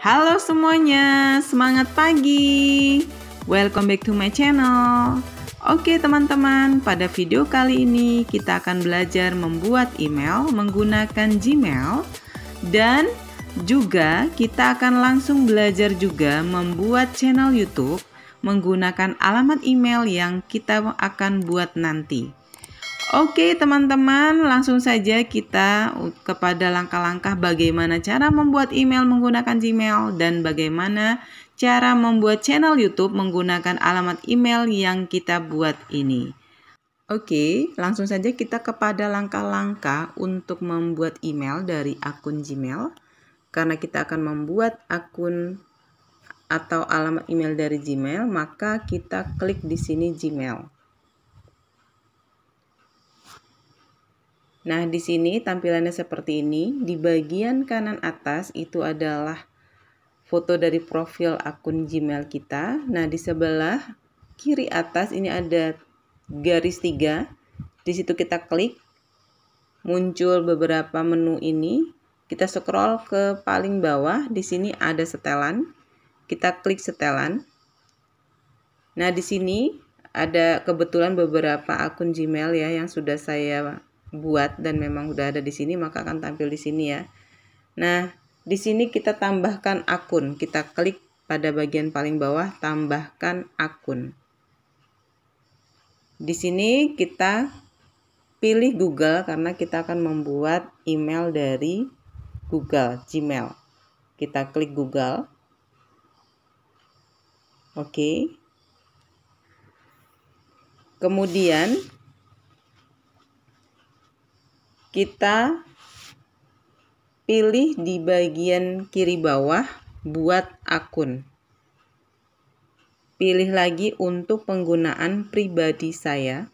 Halo semuanya, semangat pagi. Welcome back to my channel. Oke teman-teman, pada video kali ini kita akan belajar membuat email menggunakan Gmail dan juga kita akan langsung belajar juga membuat channel YouTube menggunakan alamat email yang kita akan buat nanti. Oke teman-teman, langsung saja kita kepada langkah-langkah bagaimana cara membuat email menggunakan Gmail dan bagaimana cara membuat channel YouTube menggunakan alamat email yang kita buat ini. Oke, langsung saja kita kepada langkah-langkah untuk membuat email dari akun Gmail. Karena kita akan membuat akun atau alamat email dari Gmail, maka kita klik di sini Gmail. Nah, di sini tampilannya seperti ini. Di bagian kanan atas itu adalah foto dari profil akun Gmail kita. Nah, di sebelah kiri atas ini ada garis tiga. Di situ kita klik, muncul beberapa menu ini. Kita scroll ke paling bawah, di sini ada setelan. Kita klik setelan. Nah, di sini ada kebetulan beberapa akun Gmail ya yang sudah saya buat dan memang udah ada di sini maka akan tampil di sini ya. Nah, di sini kita tambahkan akun. Kita klik pada bagian paling bawah tambahkan akun. Di sini kita pilih Google karena kita akan membuat email dari Google Gmail. Kita klik Google. Oke. Kemudian kita pilih di bagian kiri bawah buat akun. Pilih lagi untuk penggunaan pribadi saya.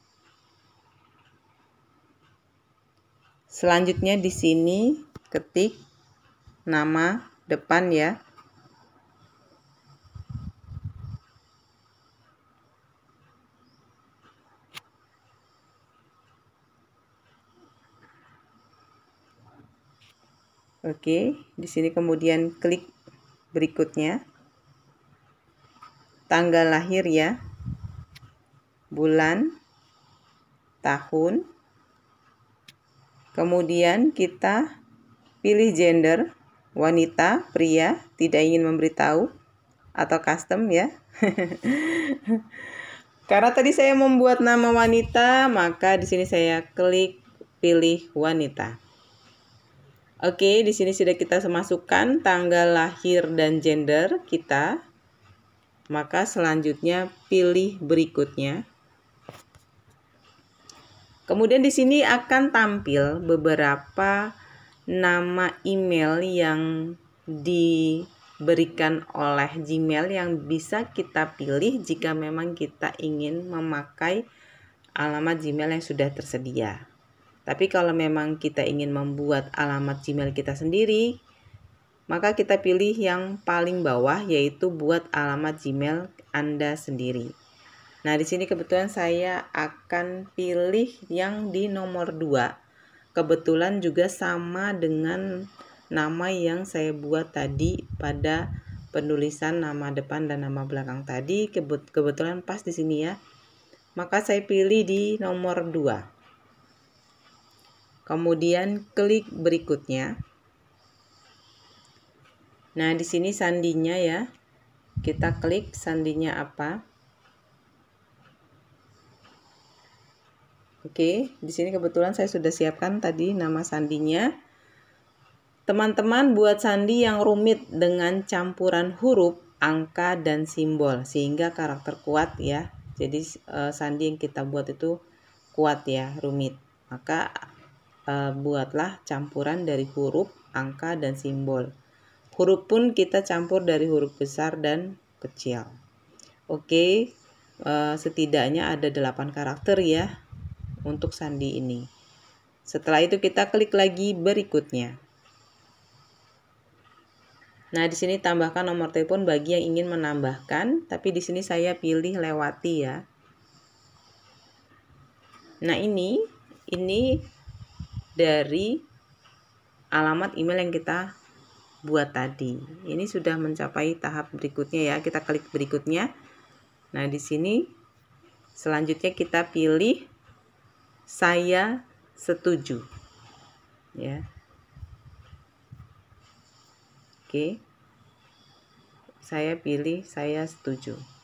Selanjutnya di sini ketik nama depan ya. Oke, di sini kemudian klik berikutnya. Tanggal lahir ya. Bulan, tahun. Kemudian kita pilih gender, wanita, pria, tidak ingin memberitahu atau custom ya. Karena tadi saya membuat nama wanita, maka di sini saya klik pilih wanita. Oke, di sini sudah kita masukkan tanggal lahir dan gender kita. Maka selanjutnya pilih berikutnya. Kemudian di sini akan tampil beberapa nama email yang diberikan oleh Gmail yang bisa kita pilih jika memang kita ingin memakai alamat Gmail yang sudah tersedia. Tapi kalau memang kita ingin membuat alamat Gmail kita sendiri, maka kita pilih yang paling bawah yaitu buat alamat Gmail Anda sendiri. Nah, di sini kebetulan saya akan pilih yang di nomor 2. Kebetulan juga sama dengan nama yang saya buat tadi pada penulisan nama depan dan nama belakang tadi kebetulan pas di sini ya. Maka saya pilih di nomor 2. Kemudian klik berikutnya. Nah, di sini sandinya ya. Kita klik sandinya apa. Oke, di sini kebetulan saya sudah siapkan tadi nama sandinya. Teman-teman buat sandi yang rumit dengan campuran huruf, angka, dan simbol sehingga karakter kuat ya. Jadi eh, sandi yang kita buat itu kuat ya, rumit. Maka uh, buatlah campuran dari huruf, angka, dan simbol. Huruf pun kita campur dari huruf besar dan kecil. Oke, uh, setidaknya ada 8 karakter ya untuk sandi ini. Setelah itu kita klik lagi berikutnya. Nah, di sini tambahkan nomor telepon bagi yang ingin menambahkan, tapi di sini saya pilih lewati ya. Nah, ini ini dari alamat email yang kita buat tadi. Ini sudah mencapai tahap berikutnya ya. Kita klik berikutnya. Nah, di sini selanjutnya kita pilih saya setuju. Ya. Oke. Saya pilih saya setuju.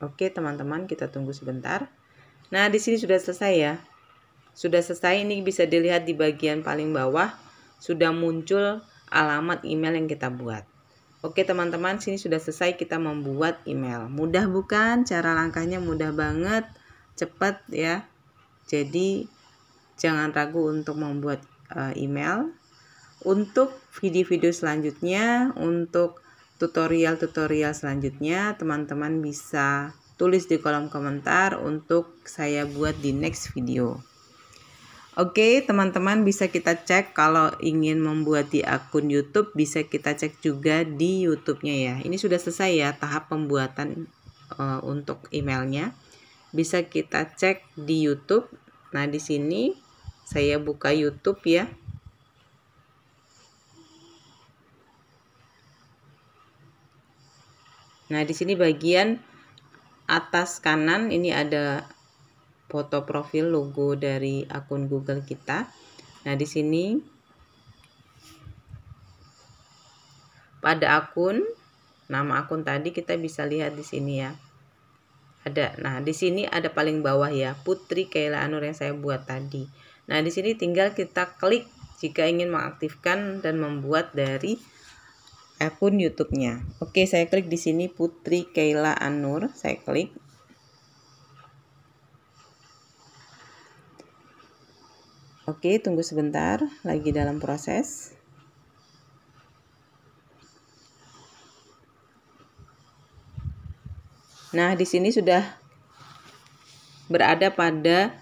Oke, teman-teman, kita tunggu sebentar. Nah, di sini sudah selesai ya. Sudah selesai, ini bisa dilihat di bagian paling bawah sudah muncul alamat email yang kita buat. Oke, teman-teman, sini sudah selesai kita membuat email. Mudah bukan? Cara langkahnya mudah banget, cepat ya. Jadi, jangan ragu untuk membuat uh, email. Untuk video-video selanjutnya, untuk tutorial-tutorial selanjutnya teman-teman bisa tulis di kolom komentar untuk saya buat di next video. Oke, teman-teman bisa kita cek kalau ingin membuat di akun YouTube bisa kita cek juga di YouTube-nya ya. Ini sudah selesai ya tahap pembuatan uh, untuk emailnya. Bisa kita cek di YouTube. Nah, di sini saya buka YouTube ya. Nah, di sini bagian atas kanan ini ada foto profil logo dari akun Google kita. Nah, di sini pada akun nama akun tadi kita bisa lihat di sini ya. Ada. Nah, di sini ada paling bawah ya, Putri Kaila Anur yang saya buat tadi. Nah, di sini tinggal kita klik jika ingin mengaktifkan dan membuat dari akun YouTube-nya. Oke, saya klik di sini Putri Keila Anur, saya klik. Oke, tunggu sebentar, lagi dalam proses. Nah, di sini sudah berada pada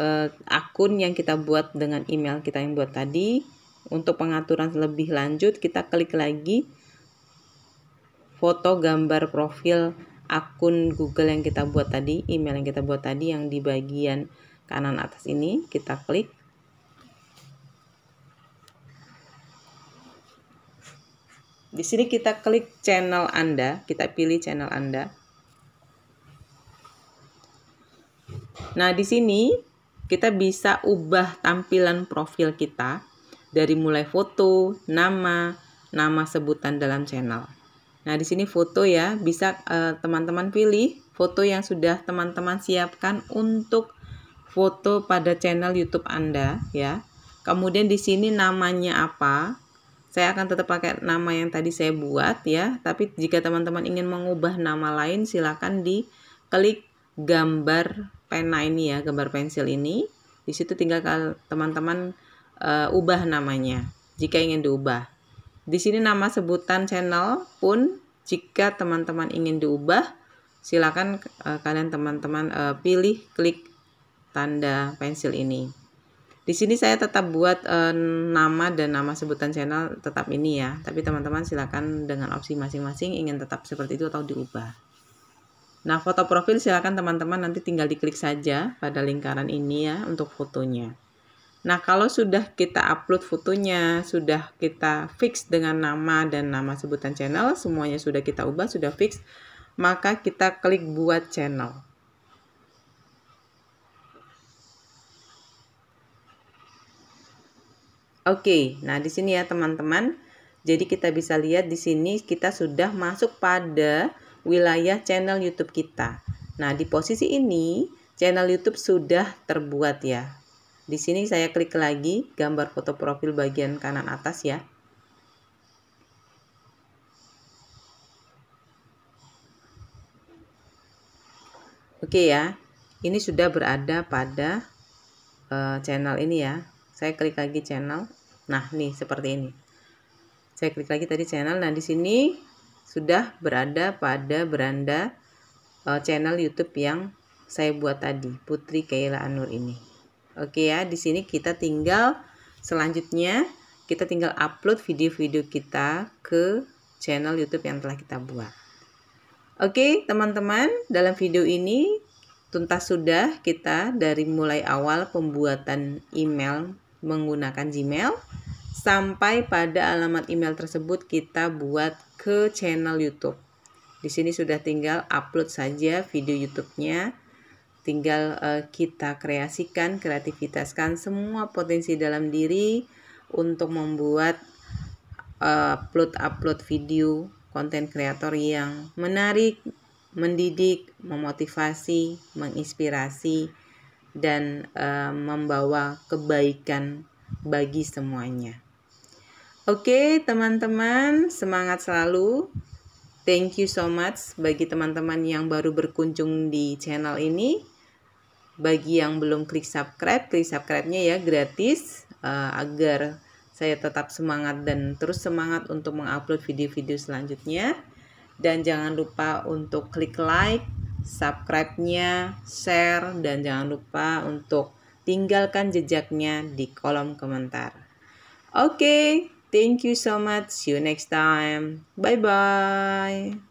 uh, akun yang kita buat dengan email kita yang buat tadi untuk pengaturan lebih lanjut, kita klik lagi foto gambar profil akun Google yang kita buat tadi, email yang kita buat tadi yang di bagian kanan atas ini, kita klik. Di sini kita klik channel Anda, kita pilih channel Anda. Nah, di sini kita bisa ubah tampilan profil kita dari mulai foto, nama, nama sebutan dalam channel. Nah, di sini foto ya, bisa eh, teman-teman uh, pilih foto yang sudah teman-teman siapkan untuk foto pada channel YouTube Anda ya. Kemudian di sini namanya apa? Saya akan tetap pakai nama yang tadi saya buat ya, tapi jika teman-teman ingin mengubah nama lain silakan di klik gambar pena ini ya, gambar pensil ini. Di situ tinggal teman-teman uh, ubah namanya jika ingin diubah. Di sini nama sebutan channel pun jika teman-teman ingin diubah, silakan uh, kalian teman-teman uh, pilih klik tanda pensil ini. Di sini saya tetap buat uh, nama dan nama sebutan channel tetap ini ya, tapi teman-teman silakan dengan opsi masing-masing ingin tetap seperti itu atau diubah. Nah, foto profil silakan teman-teman nanti tinggal diklik saja pada lingkaran ini ya untuk fotonya. Nah, kalau sudah kita upload fotonya, sudah kita fix dengan nama dan nama sebutan channel, semuanya sudah kita ubah, sudah fix, maka kita klik buat channel. Oke, nah di sini ya teman-teman. Jadi kita bisa lihat di sini kita sudah masuk pada wilayah channel YouTube kita. Nah, di posisi ini channel YouTube sudah terbuat ya. Di sini saya klik lagi gambar foto profil bagian kanan atas ya. Oke ya, ini sudah berada pada uh, channel ini ya. Saya klik lagi channel. Nah, nih seperti ini. Saya klik lagi tadi channel. Nah, di sini sudah berada pada beranda uh, channel YouTube yang saya buat tadi, Putri Kaila Anur ini. Oke ya, di sini kita tinggal selanjutnya kita tinggal upload video-video kita ke channel YouTube yang telah kita buat. Oke, teman-teman, dalam video ini tuntas sudah kita dari mulai awal pembuatan email menggunakan Gmail sampai pada alamat email tersebut kita buat ke channel YouTube. Di sini sudah tinggal upload saja video YouTube-nya. Tinggal uh, kita kreasikan, kreativitaskan semua potensi dalam diri untuk membuat upload-upload uh, video konten kreator yang menarik, mendidik, memotivasi, menginspirasi, dan uh, membawa kebaikan bagi semuanya. Oke, teman-teman, semangat selalu. Thank you so much bagi teman-teman yang baru berkunjung di channel ini. Bagi yang belum klik subscribe, klik subscribe-nya ya gratis uh, agar saya tetap semangat dan terus semangat untuk mengupload video-video selanjutnya. Dan jangan lupa untuk klik like, subscribe-nya, share, dan jangan lupa untuk tinggalkan jejaknya di kolom komentar. Oke, okay, thank you so much. See you next time. Bye bye.